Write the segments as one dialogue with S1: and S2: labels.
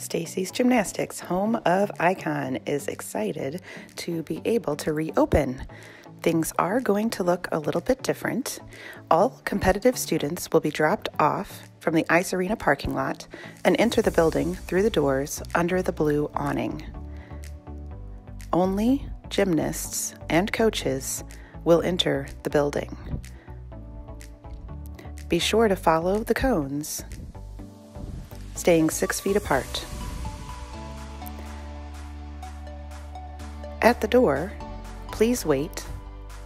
S1: Stacey's Gymnastics, home of Icon, is excited to be able to reopen. Things are going to look a little bit different. All competitive students will be dropped off from the Ice Arena parking lot and enter the building through the doors under the blue awning. Only gymnasts and coaches will enter the building. Be sure to follow the cones, staying six feet apart. At the door, please wait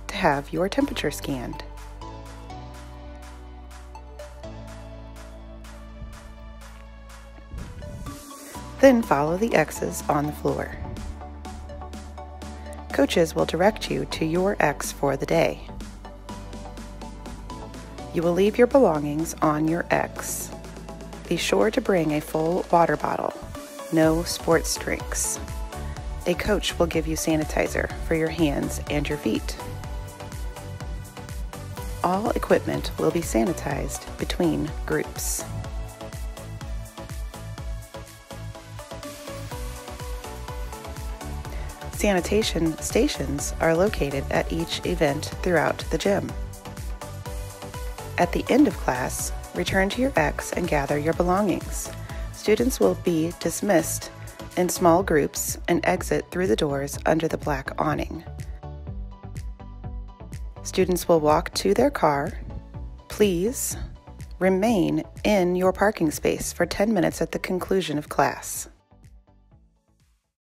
S1: to have your temperature scanned. Then follow the X's on the floor. Coaches will direct you to your X for the day. You will leave your belongings on your X. Be sure to bring a full water bottle, no sports drinks. A coach will give you sanitizer for your hands and your feet. All equipment will be sanitized between groups. Sanitation stations are located at each event throughout the gym. At the end of class, return to your X and gather your belongings. Students will be dismissed in small groups and exit through the doors under the black awning. Students will walk to their car. Please remain in your parking space for 10 minutes at the conclusion of class.